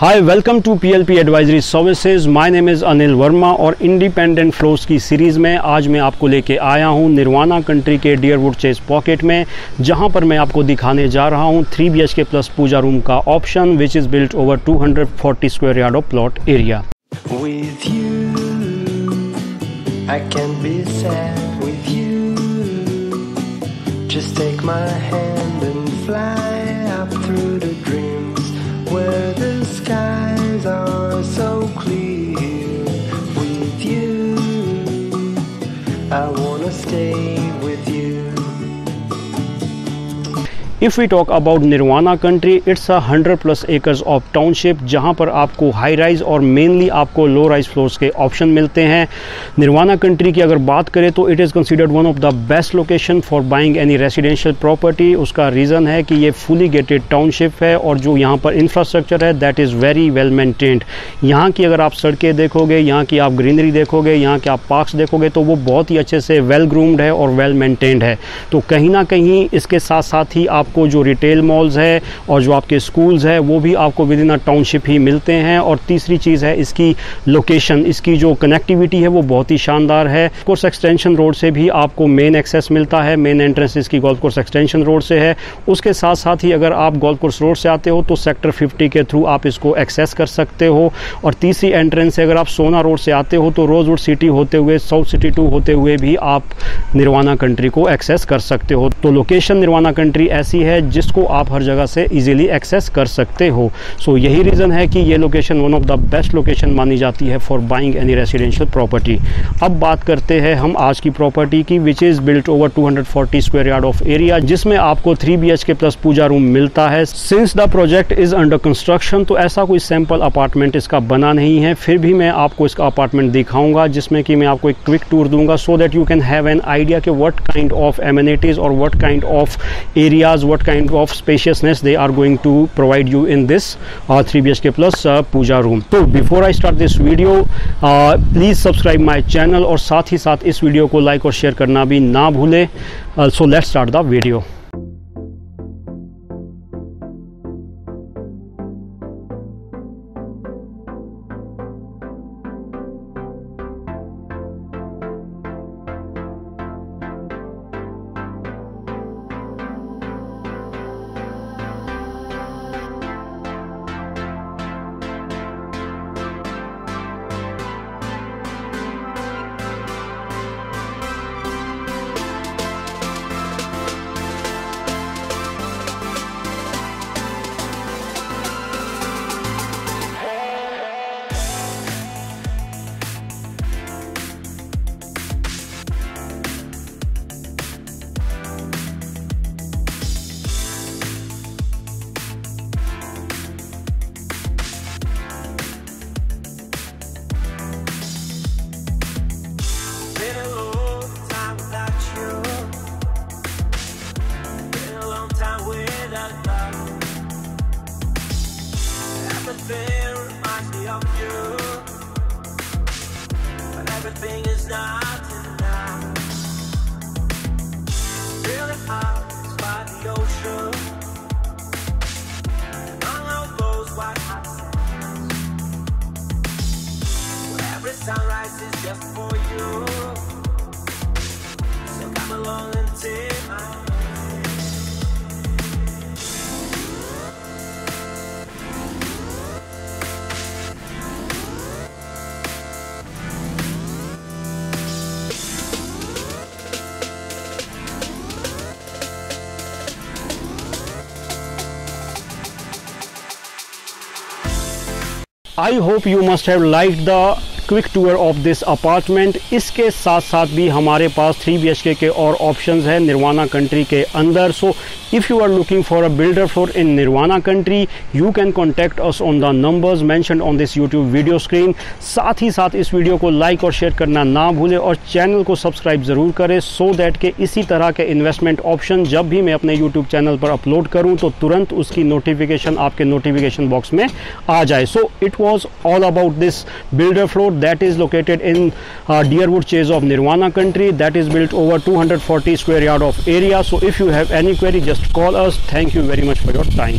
Hi welcome to PLP advisory services my name is Anil Verma और independent floors की series में आज मैं आपको लेके आया हूँ निर्वाणा कंट्री के डियरवुड चेस पॉकेट में, जहाँ पर मैं आपको दिखाने जा रहा हूँ three B K plus puja room का option which is built over 240 square yard of plot area. Just take my hand and fly up through the stay with you. If we talk about Nirvana Country it's a hundred plus acres of township जहाँ पर आपको high rise और mainly आपको low rise floors के option मिलते हैं। Nirvana Country की अगर बात करें तो it is considered one of the best location for buying any residential property उसका रीज़न है कि ये फुली गेटेड टाउनशिप है और जो यहाँ पर इंफ्रास्ट्रक्चर है that is very well maintained यहाँ की अगर आप सड़कें देखोगे, यहाँ की आप ग्रीनरी देखोगे, यहाँ के आप पार्क्स देखोगे तो वो बहुत ही अच्छे से वेल ग्रूम्ड है और वेल मेंटेन्ड है। तो कहीं ना कहीं इसके साथ साथ ही आप आपको जो रिटेल मॉल्स है और जो आपके स्कूल्स है, वो भी आपको विद इन अ टाउनशिप ही मिलते हैं। और तीसरी चीज़ है इसकी लोकेशन इसकी जो कनेक्टिविटी है, वो बहुत ही शानदार है। कोर्स एक्सटेंशन रोड से भी आपको मेन एक्सेस मिलता है। मेन एंट्रेंस इसकी गोल्फ कोर्स एक्सटेंशन रोड से है। उसके साथ साथ ही अगर आप गोल्फ कोर्स रोड से आते हो तो सेक्टर फिफ्टी के थ्रू आप इसको एक्सेस कर सकते हो। और तीसरी एंट्रेंस से अगर आप सोना रोड से आते हो तो रोज रोजवुड सिटी होते हुए साउथ सिटी टू होते हुए भी आप निर्वाणा कंट्री को एक्सेस कर सकते हो। तो लोकेशन निर्वाणा कंट्री ऐसी ऐसी है जिसको आप हर जगह से इजीली एक्सेस कर सकते हो। सो so, यही रीज़न है कि ये location one of the best location मानी जाती है for buying any residential property अब बात करते हैं हम आज की प्रॉपर्टी की which is built over 240 square yard of area जिसमें आपको three B plus puja room मिलता है। Since the project is under construction तो ऐसा कोई सैंपल अपार्टमेंट इसका बना नहीं है। फिर भी मैं आपको इसका अपार्टमेंट दिखाऊँगा जिसमें कि मैं आपको एक क्विक टूर दूँगा so that you can have an idea कि वट काइंड ऑफ़ एमिनिटीज़ और what kind of areas what kind of spaciousness they are going to provide you in this uh, 3 bhk plus uh, puja room so before i start this video uh, please subscribe my channel और साथ ही साथ इस video को like और share करना भी ना uh, so let's start the video Everything reminds me of you. But everything is not enough. Feeling out by the ocean. Among all those white hot sands. Where every sunrise is just for you. So come along I hope you must have like the quick tour of this apartment इसके साथ साथ भी हमारे पास three B के और options हैं Nirvana country के अंदर। So if you are looking for a builder floor in Nirvana Country you can contact us on the numbers mentioned on this YouTube video screen साथ ही साथ इस वीडियो को लाइक और शेयर करना ना भूलें और चैनल को सब्सक्राइब ज़रूर करें सो so दैट के इसी तरह के इन्वेस्टमेंट ऑप्शन जब भी मैं अपने यूट्यूब चैनल पर अपलोड करूँ तो तुरंत उसकी नोटिफिकेशन आपके नोटिफिकेशन बॉक्स में आ जाए। So it was all about this builder floor that is located in uh, Deerwood Chase of Nirvana country. That is built over 240 square yard of area. So if you have any query just call us. Thank you very much for your time